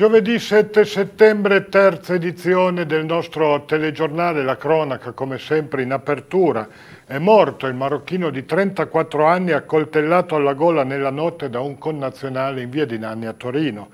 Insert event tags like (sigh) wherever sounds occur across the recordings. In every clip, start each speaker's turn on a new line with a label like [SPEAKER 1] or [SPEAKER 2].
[SPEAKER 1] Giovedì 7 settembre, terza edizione del nostro telegiornale La Cronaca, come sempre in apertura. È morto il marocchino di 34 anni accoltellato alla gola nella notte da un connazionale in via di Nanni a Torino.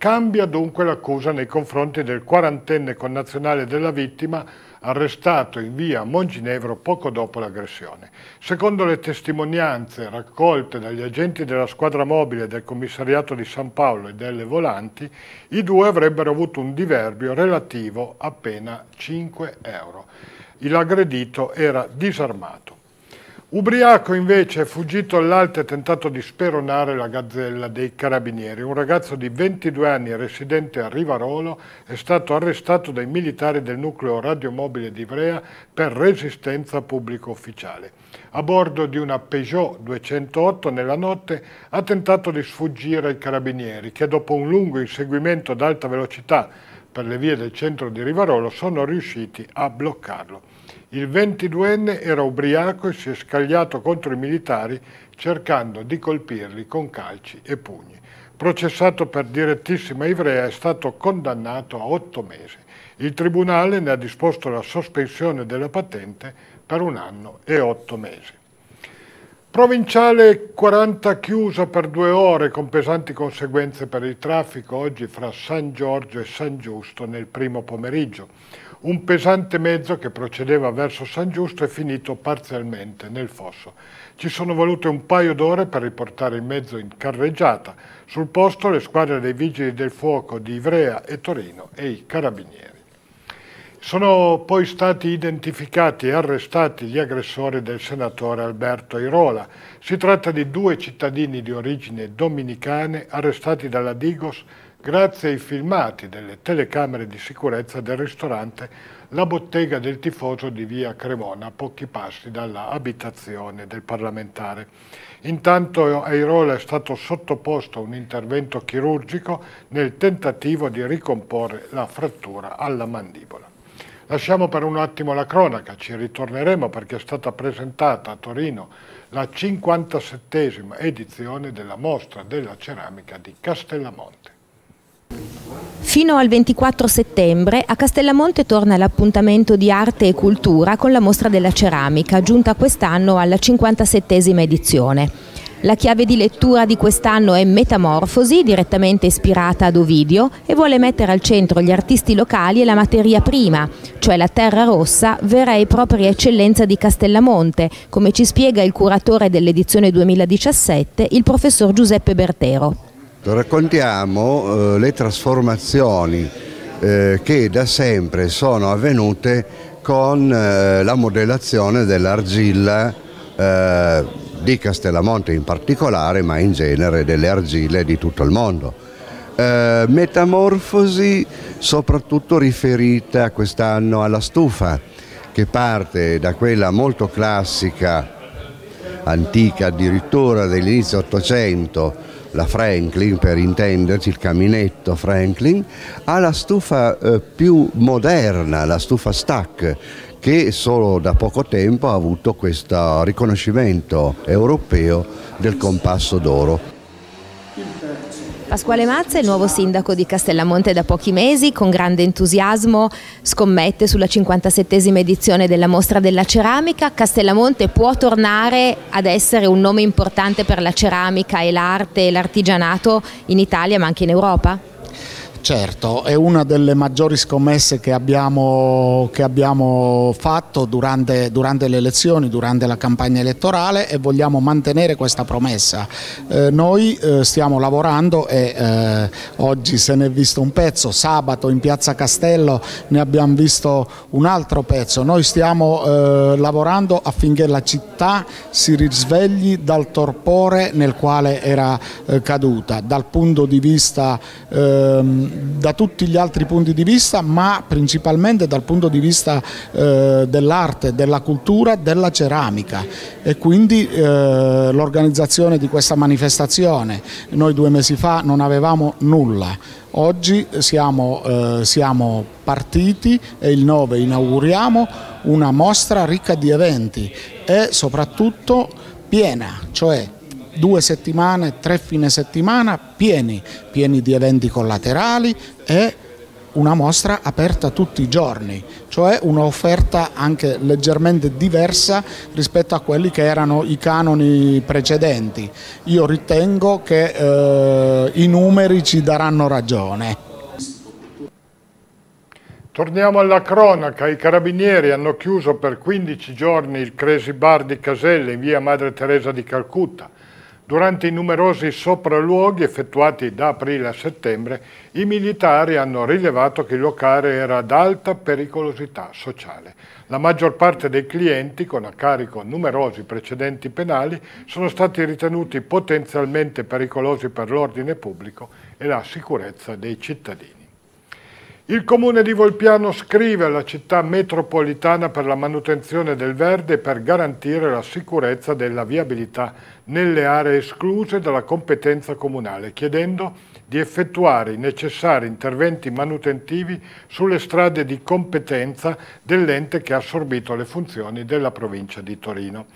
[SPEAKER 1] Cambia dunque l'accusa nei confronti del quarantenne connazionale della vittima arrestato in via Monginevro poco dopo l'aggressione. Secondo le testimonianze raccolte dagli agenti della squadra mobile del commissariato di San Paolo e delle volanti, i due avrebbero avuto un diverbio relativo a appena 5 euro. L'aggredito era disarmato. Ubriaco invece è fuggito all'alto e tentato di speronare la gazzella dei carabinieri. Un ragazzo di 22 anni residente a Rivarolo è stato arrestato dai militari del nucleo radiomobile di Ivrea per resistenza pubblico ufficiale. A bordo di una Peugeot 208 nella notte ha tentato di sfuggire ai carabinieri che dopo un lungo inseguimento ad alta velocità per le vie del centro di Rivarolo sono riusciti a bloccarlo. Il 22enne era ubriaco e si è scagliato contro i militari cercando di colpirli con calci e pugni. Processato per direttissima ivrea è stato condannato a otto mesi. Il Tribunale ne ha disposto la sospensione della patente per un anno e otto mesi. Provinciale 40 chiusa per due ore con pesanti conseguenze per il traffico oggi fra San Giorgio e San Giusto nel primo pomeriggio. Un pesante mezzo che procedeva verso San Giusto è finito parzialmente nel fosso. Ci sono volute un paio d'ore per riportare il mezzo in carreggiata. Sul posto le squadre dei Vigili del Fuoco di Ivrea e Torino e i Carabinieri. Sono poi stati identificati e arrestati gli aggressori del senatore Alberto Airola. Si tratta di due cittadini di origine dominicane arrestati dalla Digos grazie ai filmati delle telecamere di sicurezza del ristorante La Bottega del Tifoso di via Cremona, a pochi passi dalla abitazione del parlamentare. Intanto Airola è stato sottoposto a un intervento chirurgico nel tentativo di ricomporre la frattura alla mandibola. Lasciamo per un attimo la cronaca, ci ritorneremo perché è stata presentata a Torino la 57esima edizione della mostra della ceramica di Castellamonte.
[SPEAKER 2] Fino al 24 settembre a Castellamonte torna l'appuntamento di arte e cultura con la mostra della ceramica, giunta quest'anno alla 57esima edizione. La chiave di lettura di quest'anno è Metamorfosi, direttamente ispirata ad Ovidio, e vuole mettere al centro gli artisti locali e la materia prima, cioè la terra rossa, vera e propria eccellenza di Castellamonte, come ci spiega il curatore dell'edizione 2017, il professor Giuseppe Bertero.
[SPEAKER 3] Raccontiamo eh, le trasformazioni eh, che da sempre sono avvenute con eh, la modellazione dell'argilla eh, di Castellamonte in particolare, ma in genere delle argille di tutto il mondo. Eh, metamorfosi soprattutto riferita quest'anno alla stufa, che parte da quella molto classica, antica addirittura dell'inizio 800, la Franklin per intenderci, il caminetto Franklin, alla stufa eh, più moderna, la stufa Stack, che solo da poco tempo ha avuto questo riconoscimento europeo del compasso d'oro.
[SPEAKER 2] Pasquale Mazza il nuovo sindaco di Castellamonte da pochi mesi, con grande entusiasmo scommette sulla 57esima edizione della Mostra della Ceramica. Castellamonte può tornare ad essere un nome importante per la ceramica e l'arte e l'artigianato in Italia ma anche in Europa?
[SPEAKER 4] Certo, è una delle maggiori scommesse che abbiamo, che abbiamo fatto durante, durante, le elezioni, durante la campagna elettorale e vogliamo mantenere questa promessa. Eh, noi eh, stiamo lavorando e eh, oggi se ne è visto un pezzo, sabato in Piazza Castello ne abbiamo visto un altro pezzo. Noi stiamo eh, lavorando affinché la città si risvegli dal torpore nel quale era eh, caduta, dal punto di vista ehm, da tutti gli altri punti di vista, ma principalmente dal punto di vista eh, dell'arte, della cultura, della ceramica e quindi eh, l'organizzazione di questa manifestazione. Noi due mesi fa non avevamo nulla, oggi siamo, eh, siamo partiti e il 9 inauguriamo una mostra ricca di eventi e soprattutto piena, cioè due settimane, tre fine settimana pieni, pieni di eventi collaterali e una mostra aperta tutti i giorni, cioè un'offerta anche leggermente diversa rispetto a quelli che erano i canoni precedenti. Io ritengo che eh, i numeri ci daranno ragione.
[SPEAKER 1] Torniamo alla cronaca, i carabinieri hanno chiuso per 15 giorni il Crazy Bar di Caselle in via Madre Teresa di Calcutta. Durante i numerosi sopralluoghi effettuati da aprile a settembre, i militari hanno rilevato che il locale era ad alta pericolosità sociale. La maggior parte dei clienti, con a carico numerosi precedenti penali, sono stati ritenuti potenzialmente pericolosi per l'ordine pubblico e la sicurezza dei cittadini. Il comune di Volpiano scrive alla città metropolitana per la manutenzione del verde per garantire la sicurezza della viabilità nelle aree escluse dalla competenza comunale, chiedendo di effettuare i necessari interventi manutentivi sulle strade di competenza dell'ente che ha assorbito le funzioni della provincia di Torino.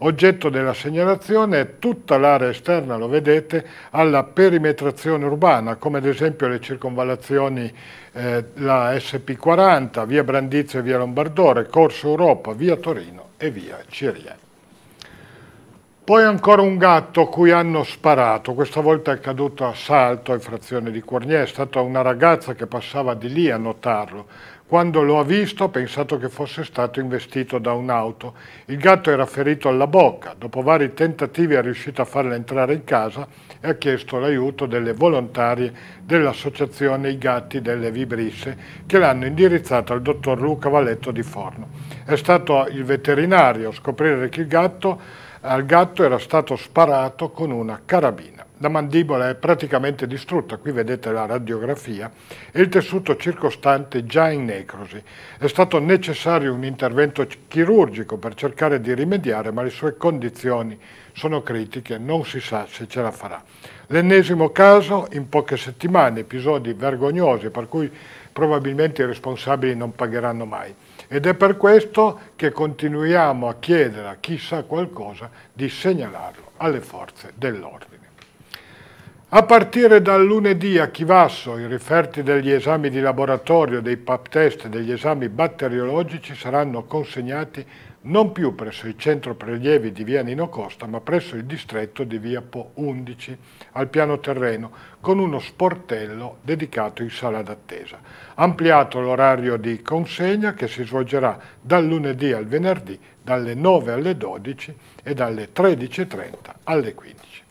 [SPEAKER 1] Oggetto della segnalazione è tutta l'area esterna, lo vedete, alla perimetrazione urbana, come ad esempio le circonvallazioni eh, la SP40, via Brandizio e via Lombardore, Corso Europa, via Torino e via Cirie. Poi ancora un gatto cui hanno sparato, questa volta è caduto a salto in frazione di Cornier, è stata una ragazza che passava di lì a notarlo. Quando lo ha visto ha pensato che fosse stato investito da un'auto. Il gatto era ferito alla bocca. Dopo vari tentativi è riuscito a farla entrare in casa e ha chiesto l'aiuto delle volontarie dell'associazione I Gatti delle Vibrisse che l'hanno indirizzata al dottor Luca Valletto di Forno. È stato il veterinario a scoprire che il gatto, al gatto era stato sparato con una carabina. La mandibola è praticamente distrutta, qui vedete la radiografia, e il tessuto circostante già in necrosi. È stato necessario un intervento chirurgico per cercare di rimediare, ma le sue condizioni sono critiche, non si sa se ce la farà. L'ennesimo caso in poche settimane, episodi vergognosi per cui probabilmente i responsabili non pagheranno mai. Ed è per questo che continuiamo a chiedere a chi sa qualcosa di segnalarlo alle forze dell'ordine. A partire dal lunedì a Chivasso i riferti degli esami di laboratorio, dei pap test e degli esami batteriologici saranno consegnati non più presso il centro prelievi di via Nino Costa, ma presso il distretto di via Po 11, al piano terreno, con uno sportello dedicato in sala d'attesa. Ampliato l'orario di consegna che si svolgerà dal lunedì al venerdì, dalle 9 alle 12 e dalle 13.30 alle 15.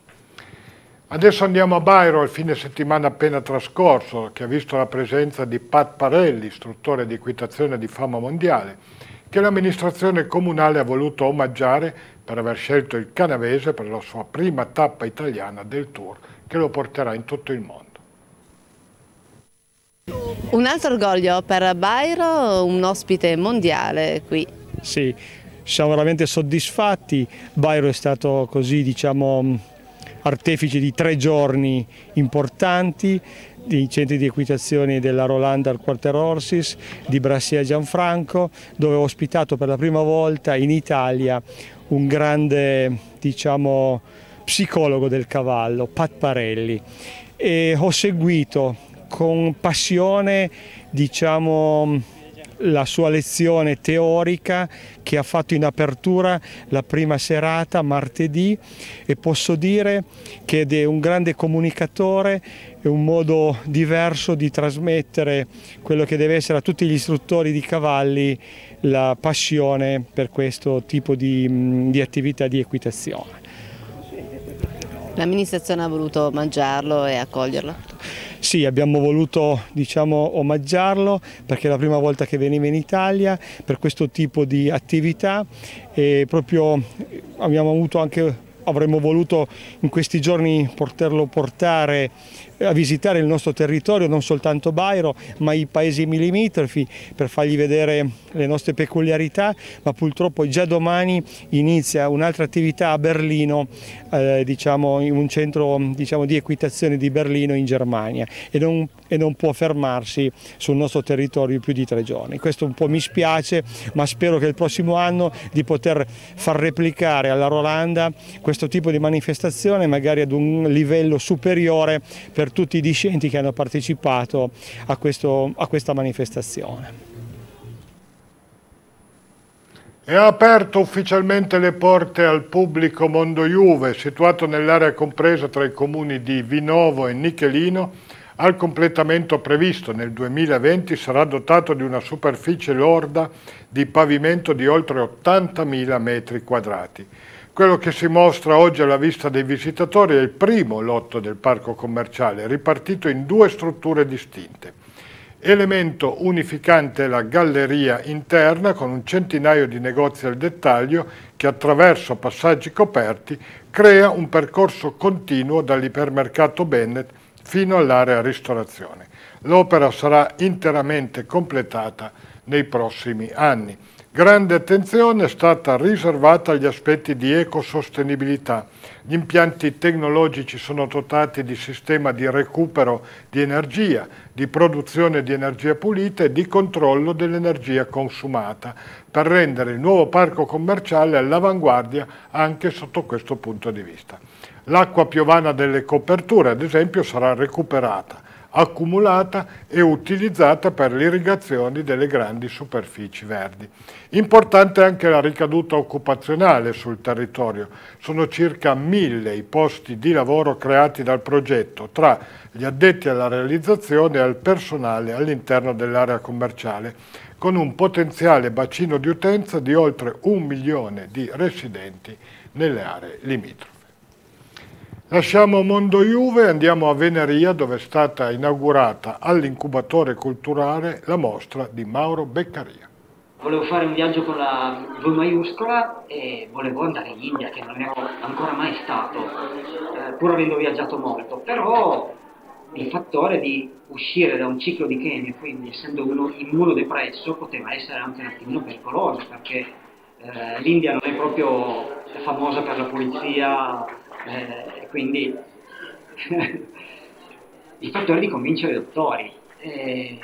[SPEAKER 1] Adesso andiamo a Bairo, il fine settimana appena trascorso, che ha visto la presenza di Pat Parelli, istruttore di equitazione di fama mondiale, che l'amministrazione comunale ha voluto omaggiare per aver scelto il canavese per la sua prima tappa italiana del Tour, che lo porterà in tutto il mondo.
[SPEAKER 5] Un altro orgoglio per Bairo, un ospite mondiale qui.
[SPEAKER 6] Sì, siamo veramente soddisfatti. Bairo è stato così, diciamo, artefice di tre giorni importanti di centri di equitazione della Rolanda al Quarter Horses, di Brassia Gianfranco, dove ho ospitato per la prima volta in Italia un grande diciamo, psicologo del cavallo, Pat Parelli, e ho seguito con passione diciamo, la sua lezione teorica che ha fatto in apertura la prima serata martedì e posso dire che è un grande comunicatore, è un modo diverso di trasmettere quello che deve essere a tutti gli istruttori di cavalli la passione per questo tipo di, di attività di equitazione.
[SPEAKER 5] L'amministrazione ha voluto mangiarlo e accoglierlo?
[SPEAKER 6] Sì, abbiamo voluto diciamo, omaggiarlo perché è la prima volta che veniva in Italia per questo tipo di attività e proprio abbiamo avuto anche avremmo voluto in questi giorni poterlo portare a visitare il nostro territorio, non soltanto Bairo, ma i paesi limitrofi per fargli vedere le nostre peculiarità, ma purtroppo già domani inizia un'altra attività a Berlino, eh, diciamo, in un centro diciamo, di equitazione di Berlino in Germania. E non e non può fermarsi sul nostro territorio più di tre giorni. Questo un po' mi spiace, ma spero che il prossimo anno di poter far replicare alla Rolanda questo tipo di manifestazione, magari ad un livello superiore per tutti i discenti che hanno partecipato a, questo, a questa manifestazione.
[SPEAKER 1] Ha aperto ufficialmente le porte al pubblico Mondo Juve, situato nell'area compresa tra i comuni di Vinovo e Nichelino, al completamento previsto nel 2020 sarà dotato di una superficie lorda di pavimento di oltre 80.000 metri quadrati. Quello che si mostra oggi alla vista dei visitatori è il primo lotto del parco commerciale, ripartito in due strutture distinte. Elemento unificante è la galleria interna con un centinaio di negozi al dettaglio che attraverso passaggi coperti crea un percorso continuo dall'ipermercato Bennett fino all'area ristorazione. L'opera sarà interamente completata nei prossimi anni. Grande attenzione è stata riservata agli aspetti di ecosostenibilità. Gli impianti tecnologici sono dotati di sistema di recupero di energia, di produzione di energia pulita e di controllo dell'energia consumata, per rendere il nuovo parco commerciale all'avanguardia anche sotto questo punto di vista. L'acqua piovana delle coperture, ad esempio, sarà recuperata accumulata e utilizzata per l'irrigazione delle grandi superfici verdi. Importante anche la ricaduta occupazionale sul territorio. Sono circa mille i posti di lavoro creati dal progetto tra gli addetti alla realizzazione e al personale all'interno dell'area commerciale, con un potenziale bacino di utenza di oltre un milione di residenti nelle aree limitrofe. Lasciamo Mondo Juve e andiamo a Veneria dove è stata inaugurata all'incubatore culturale la mostra di Mauro Beccaria.
[SPEAKER 7] Volevo fare un viaggio con la V maiuscola e volevo andare in India che non ero ancora mai stato, eh, pur avendo viaggiato molto, però il fattore di uscire da un ciclo di Kenya, quindi essendo uno immunodepresso, poteva essere anche un attimino pericoloso perché eh, l'India non è proprio famosa per la pulizia eh, quindi (laughs) il fattore di convincere i dottori. Eh,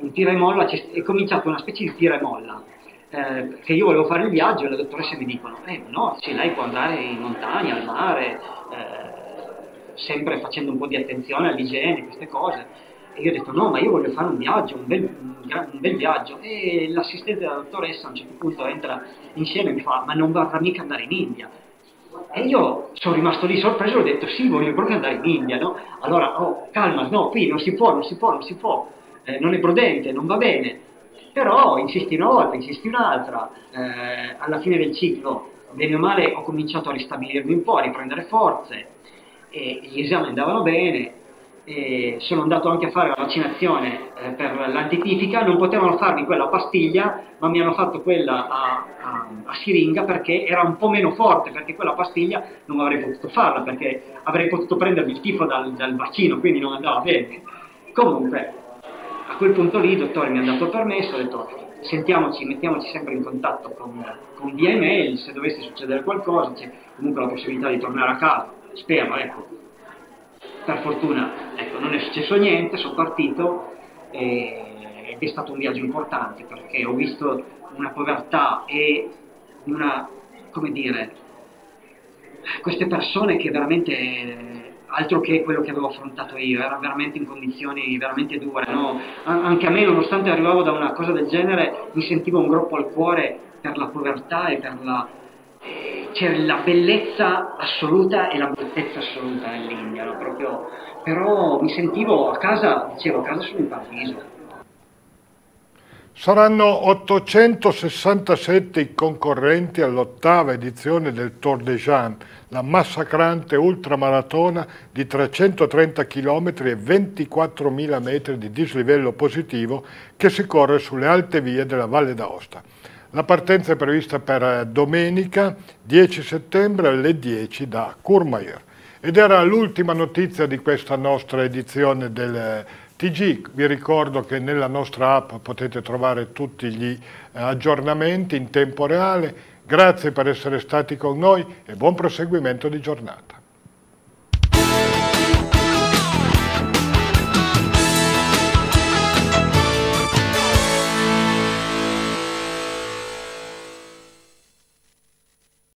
[SPEAKER 7] un tira e molla, è cominciato una specie di tira e molla. Eh, che io volevo fare il viaggio e le dottoresse mi dicono eh no, sì, lei può andare in montagna, al mare, eh, sempre facendo un po' di attenzione all'igiene, queste cose. E io ho detto no, ma io voglio fare un viaggio, un bel, un bel viaggio. E l'assistente della dottoressa a un certo punto entra insieme e mi fa ma non vorrà mica andare in India. E io sono rimasto lì sorpreso e ho detto sì, voglio proprio andare in India, no? Allora, oh, calma, no, qui non si può, non si può, non si può, eh, non è prudente, non va bene. Però insisti una volta, insisti un'altra, eh, alla fine del ciclo, bene o male, ho cominciato a ristabilirmi un po', a riprendere forze, e gli esami andavano bene, e sono andato anche a fare la vaccinazione eh, per l'antitifica, non potevano farmi quella pastiglia, ma mi hanno fatto quella a, a, a, siringa perché era un po' meno forte, perché quella pastiglia non avrei potuto farla, perché avrei potuto prendermi il tifo dal, dal vaccino, quindi non andava bene. Comunque, a quel punto lì il dottore mi ha dato permesso, ha detto sentiamoci, mettiamoci sempre in contatto con, con via email, se dovesse succedere qualcosa c'è comunque la possibilità di tornare a casa, spero, ecco per fortuna ecco, non è successo niente, sono partito ed è stato un viaggio importante perché ho visto una povertà e una, come dire, queste persone che veramente altro che quello che avevo affrontato io, era veramente in condizioni veramente dure, no? anche a me nonostante arrivavo da una cosa del genere mi sentivo un groppo al cuore per la povertà e per la, c'è la bellezza assoluta e la bruttezza assoluta nell'India, no? Proprio, però mi sentivo a casa, dicevo a casa sono in paradiso.
[SPEAKER 1] Saranno 867 i concorrenti all'ottava edizione del Tour de Jean, la massacrante ultramaratona di 330 km e 24.000 metri di dislivello positivo che si corre sulle alte vie della Valle d'Aosta. La partenza è prevista per eh, domenica 10 settembre alle 10 da Courmayeur. Ed era l'ultima notizia di questa nostra edizione del eh, TG. Vi ricordo che nella nostra app potete trovare tutti gli eh, aggiornamenti in tempo reale. Grazie per essere stati con noi e buon proseguimento di giornata.